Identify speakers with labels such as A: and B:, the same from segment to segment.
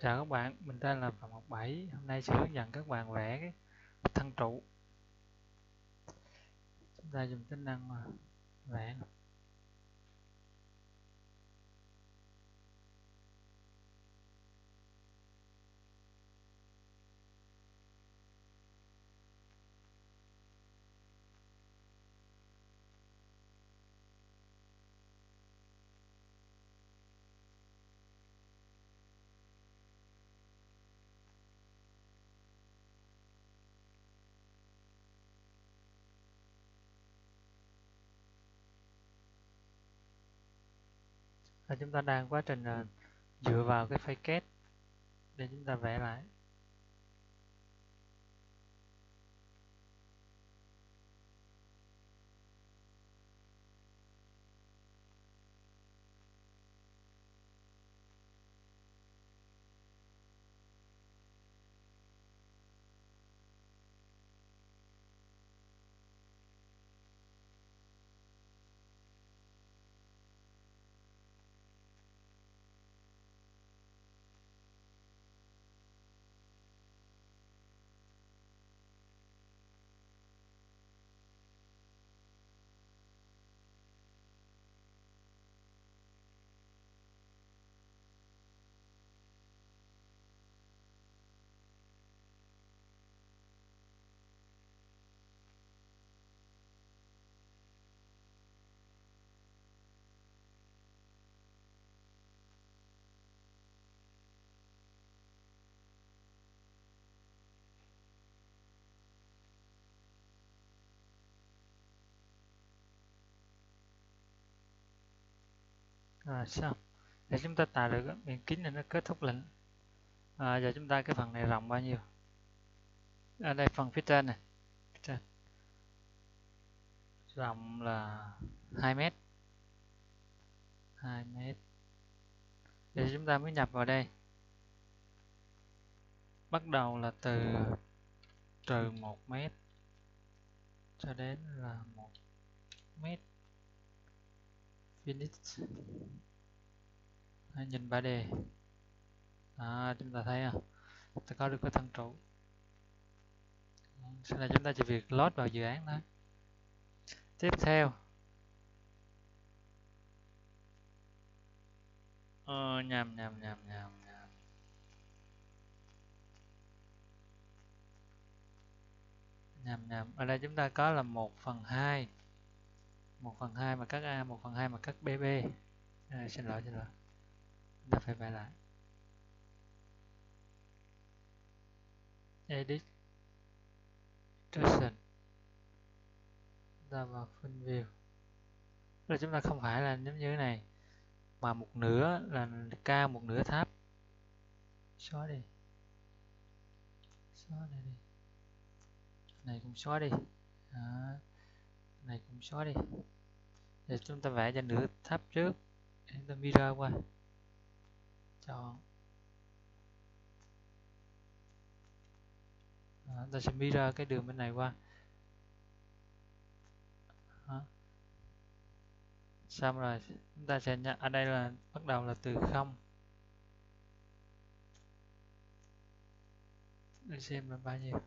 A: Chào các bạn, mình tên là Phạm Ngọc Bảy. Hôm nay sẽ hướng dẫn các bạn vẽ cái thân trụ. Chúng ta dùng tính năng mà vẽ. Và chúng ta đang quá trình là dựa vào cái phây kết để chúng ta vẽ lại à, xong để chúng ta tạo được miệng kính này nó kết thúc lệnh. À, giờ chúng ta cái phần này rộng bao nhiêu? Ở à, đây phần phía trên này. Phía trên. rộng là 2 mét. 2 mét. Để chúng ta mới nhập vào đây. Bắt đầu là từ trừ 1 mét cho đến là 1 mét. Phoenix finish nhìn 3D à, chúng ta thấy à chúng ta có được cái thân trụ. Sau này chúng ta chỉ việc load vào dự án thôi. Tiếp theo. Ờ, nhầm nhầm nhầm nhầm nhầm. Nhầm nhầm. Ở đây chúng ta có là 1 phần 2 1 phần 2 mà cắt A 1 phần 2 mà cắt BB à, xin lỗi xin lỗi. Chúng ta phải vẽ lại. Edit Traction. ta vào phân view. Là chúng ta không phải là giống như thế này mà một nửa là cao một nửa tháp. Xóa đi. Xóa này đi. Này cũng xóa đi. Đó này cũng xóa đi. Giờ chúng ta vẽ cho nửa tháp trước chúng ta mirror qua. Chọn. Đó, ta sẽ mirror cái đường bên này qua. Đó. xong rồi chúng ta sẽ nhận ở đây là bắt đầu là từ không. Để xem là bao nhiêu.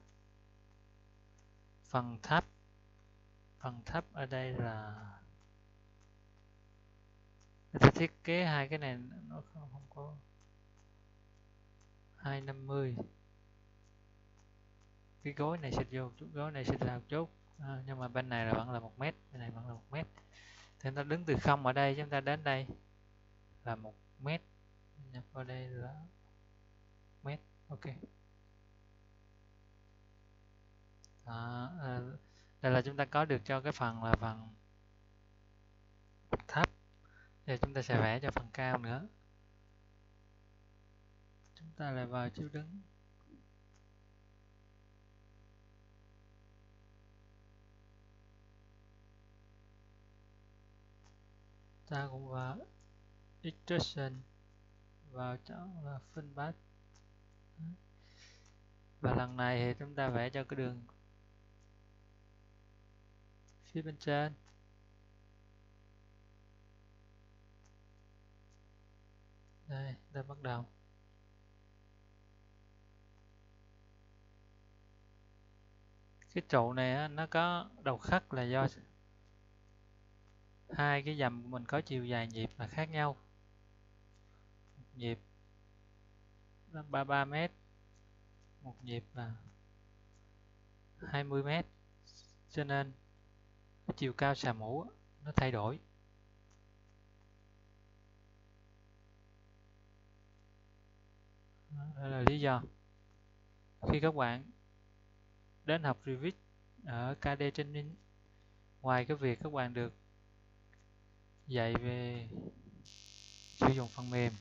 A: Phần tháp phần thấp ở đây là người ta thiết kế hai cái này nó không, không có 250 cái gối này xịt vô chút gối này xịt ra một chút. À, nhưng mà bên này là vẫn là một mét bên này vẫn là một mét. Thì chúng ta đứng từ không ở đây chúng ta đến đây là một mét. Nhập vào đây là mét ok. À, à, đây là chúng ta có được cho cái phần là phần thấp. Giờ chúng ta sẽ vẽ cho phần cao nữa. Chúng ta lại vào chiếu đứng. Ta cũng vào extraction vào chỗ là phân bát và lần này thì chúng ta vẽ cho cái đường phía bên trên. Đây, ta bắt đầu. Cái trụ này nó có đầu khắc là do hai cái dầm mình có chiều dài nhịp là khác nhau. Một nhịp là 33 m một nhịp là 20 m cho nên chiều cao xà mũ nó thay đổi. Đó là lý do khi các bạn đến học Revit ở KD Training ngoài cái việc các bạn được dạy về sử dụng phần mềm,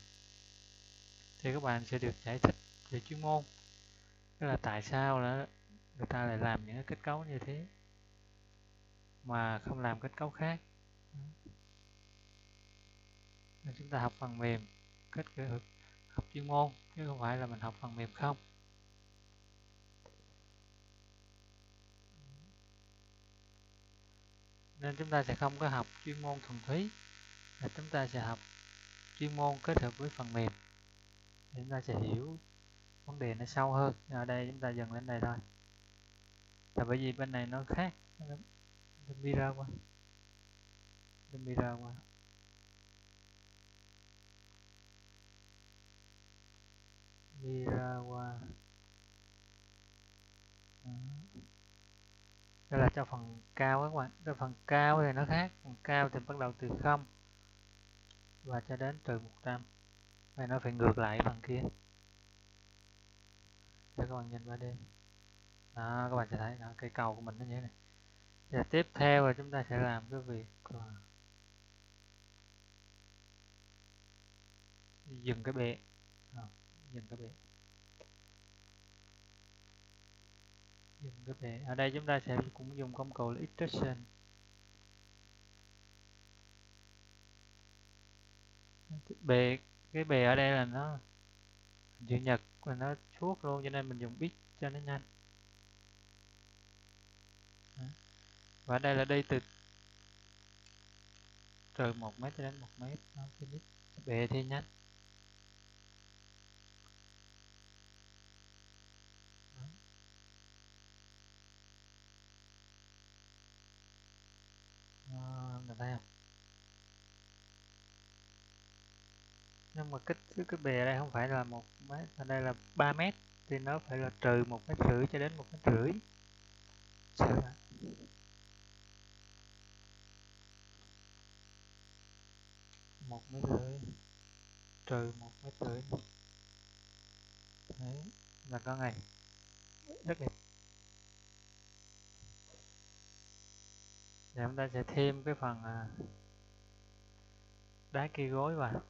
A: thì các bạn sẽ được giải thích về chuyên môn. Tức là tại sao là người ta lại làm những cái kết cấu như thế mà không làm kết cấu khác. Nên chúng ta học phần mềm kết hợp học chuyên môn, chứ không phải là mình học phần mềm không. Nên chúng ta sẽ không có học chuyên môn thuần túy, mà chúng ta sẽ học chuyên môn kết hợp với phần mềm. Để chúng ta sẽ hiểu vấn đề nó sâu hơn. Ở đây chúng ta dừng lên đây thôi. Là bởi vì bên này nó khác đem đi ra qua đem đi ra qua đi ra qua Đó. đây là cho phần cao các bạn. Cho phần cao thì nó khác. Phần cao thì bắt đầu từ không và cho đến từ 100 và nó phải ngược lại phần kia. Để các bạn nhìn qua đi. Đó các bạn sẽ thấy đó, cây cầu của mình nó như thế này và tiếp theo là chúng ta sẽ làm cái việc ờ, dừng cái bệ à, ờ, dừng cái bệ dừng cái bệ ở đây chúng ta sẽ cũng dùng công cụ là extraction. Bề cái bề ở đây là nó chữ nhật và nó suốt luôn cho nên mình dùng bit cho nó nhanh và đây là đi từ từ một mét đến một mét. Nó cái bit bề thì nhất thấy không? Nhưng mà kích thước cái bề đây không phải là một mét ở đây là 3 mét. Thì nó phải là trừ một mét rưỡi cho đến một mét rưỡi. Một mét rưỡi trừ một mét rưỡi đấy, là có ngày. Rất đẹp Giờ chúng ta sẽ thêm cái phần à, đá kia gối vào.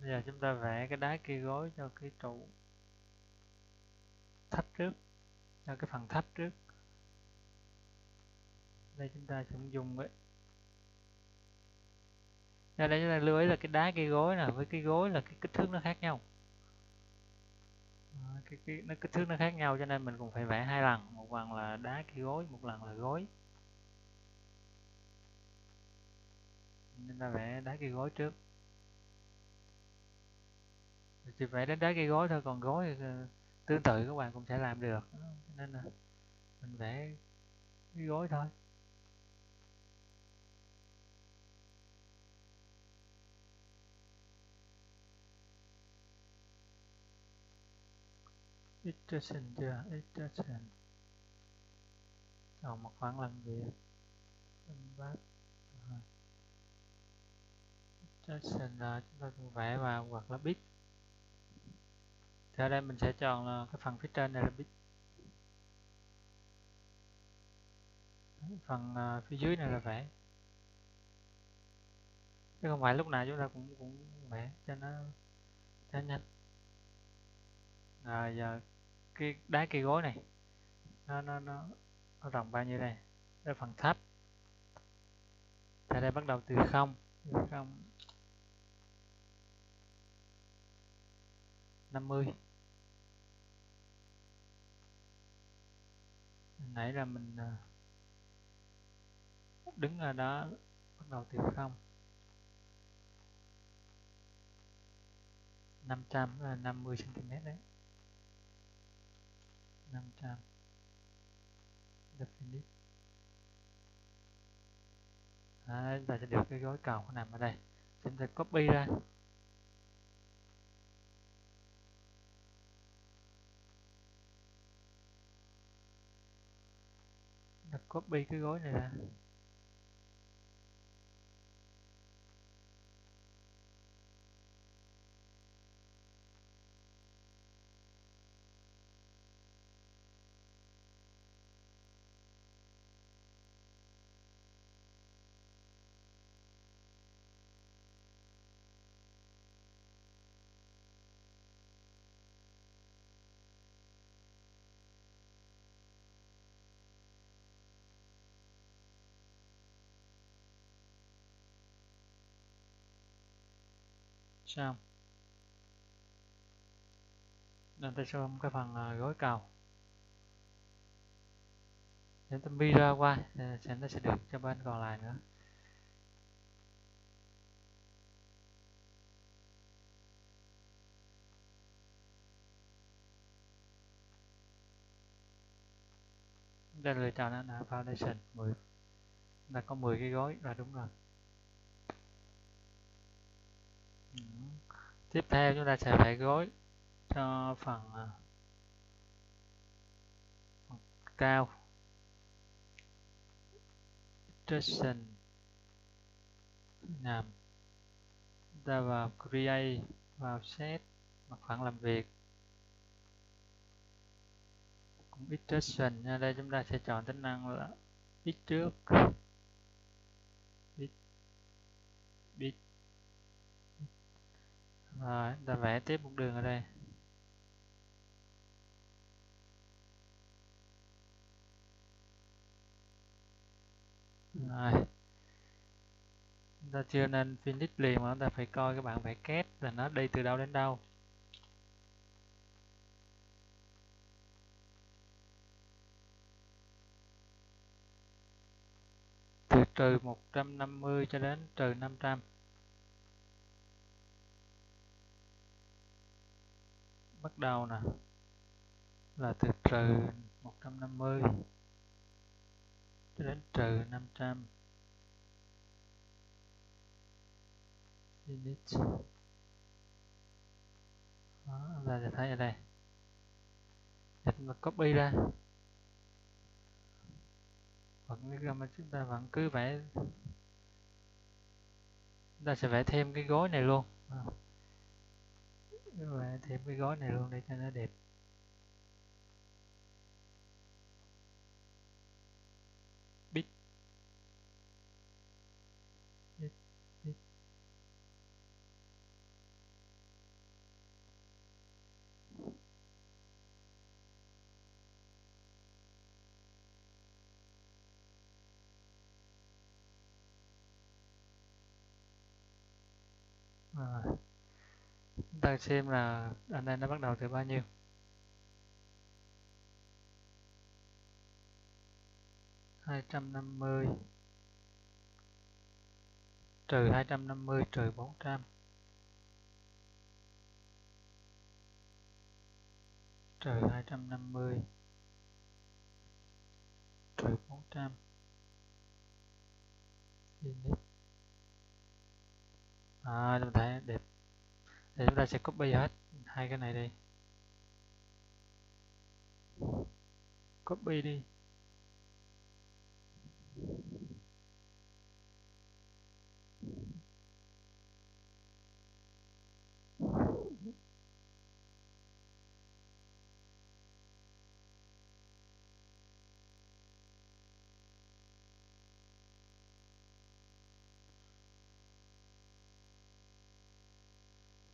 A: Bây giờ chúng ta vẽ cái đá kia gối cho cái trụ thấp trước, cho cái phần thấp trước đây chúng ta sẽ dùng ấy đây đây chúng ta lưu ý là cái đá cây gối nè với cái gối là cái kích thước nó khác nhau. Cái, cái nó kích thước nó khác nhau cho nên mình cũng phải vẽ hai lần một lần là đá cây gối một lần là gối. Nên ta vẽ đá cây gối trước. Chỉ vẽ đến đá cây gối thôi còn gối thì tương tự các bạn cũng sẽ làm được. Nên là mình vẽ cái gối thôi. It doesn't yeah, it doesn't. Chọn một khoảng làm việc phân bát doesn't là chúng ta cần vẽ vào hoặc là bit. Thì ở đây mình sẽ chọn là cái phần phía trên này là bit. Phần à, phía dưới này là vẽ. Chứ không phải lúc nào chúng ta cũng cũng vẽ cho nó cho nhanh rồi giờ cái đá cây gối này nó nó nó, nó rộng bao nhiêu đây? Đây phần thấp tại đây bắt đầu từ không từ không. 50 nãy là mình à, đứng ở đó bắt đầu từ không. 500 là 50 cm đấy. 500 definite Đấy, chúng ta sẽ được cái gói cầu nằm ở đây. Chúng ta copy ra. Copy cái gói này ra. Xong nên ta xong cái phần ờ, gối cầu. Để ta bi ra qua ờ, sẽ nó sẽ được cho bên còn lại nữa. Đây lựa chọn là foundation 10 là có 10 cái gói là đúng rồi. Tiếp theo chúng ta sẽ phải gối cho phần, à, phần cao. Illustration làm ta vào create vào set mặt phẳng làm việc. Cũng illustration nha. Đây chúng ta sẽ chọn tính năng là ít trước. Ít ít rồi, ta vẽ tiếp một đường ở đây. Rồi. Ta chưa nên finish liền mà chúng ta phải coi các bạn vẽ kết là nó đi từ đâu đến đâu. Từ trừ 150 cho đến trừ 500 bắt đầu nè, là từ trừ 150 cho đến trừ 500 unit đó, là sẽ thấy ở đây. Để chúng ta copy ra. Hoặc mà chúng ta vẫn cứ vẽ, chúng ta sẽ vẽ thêm cái gối này luôn rồi thêm cái gói này luôn để cho nó đẹp. Bit bit bit rồi ta xem là anh em nó bắt đầu từ bao nhiêu? Hai trăm năm mươi trừ hai trăm năm mươi trừ bốn trăm. Trừ hai trăm năm mươi trừ bốn trăm. À chúng ta thấy đẹp thì chúng ta sẽ copy hết hai cái này đi. Copy đi.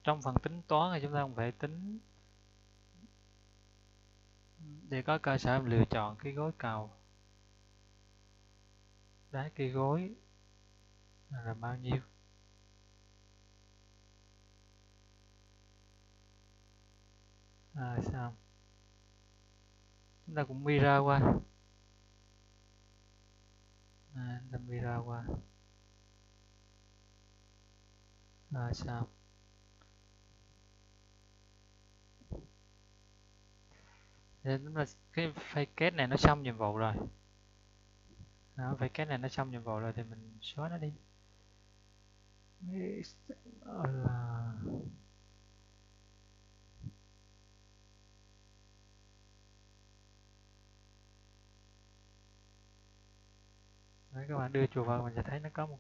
A: Trong phần tính toán thì chúng ta cũng phải tính. Để có cơ sở lựa chọn cái gối cầu. Đá cây gối là bao nhiêu? À, xong chúng ta cũng mirror qua. À, chúng ta mirror qua. À, xong thì đúng là cái phay kết này nó xong nhiệm vụ rồi. Đó, fake kết này nó xong nhiệm vụ rồi thì mình xóa nó đi. Là Đấy, các bạn đưa chuột vào mình sẽ thấy nó có một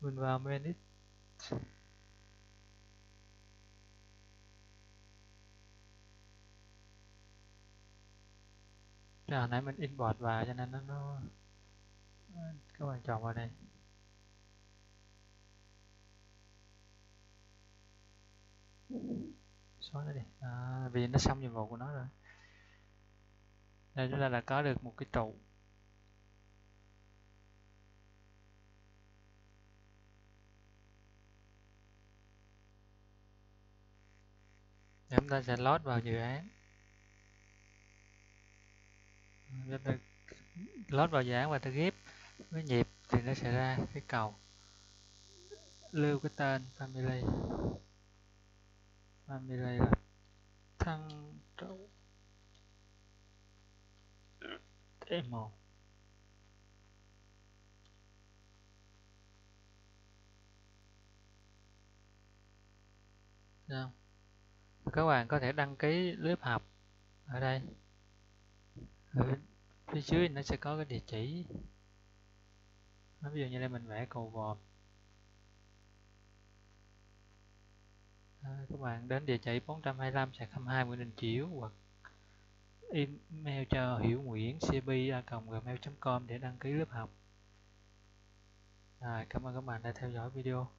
A: mình vào menu Chứ hồi nãy mình import vào cho nên nó, nó các bạn chọn vào đây. Xóa nó đi. À, vì nó xong nhiệm vụ của nó rồi. Đây chúng ta đã có được một cái trụ. Chúng ta sẽ load vào dự án chúng ta lót vào dáng và ta ghép với nhịp thì nó sẽ ra cái cầu. Lưu cái tên family. Family là thăng trụ. Demo Được các bạn có thể đăng ký lớp học ở đây ở phía dưới nó sẽ có cái địa chỉ. Ví dụ như đây mình vẽ cầu vòm. À, các bạn đến địa chỉ 425 02 Nguyễn Đình Chiểu hoặc email cho hiểu nguyễn cb gmail com để đăng ký lớp học. À, cảm ơn các bạn đã theo dõi video.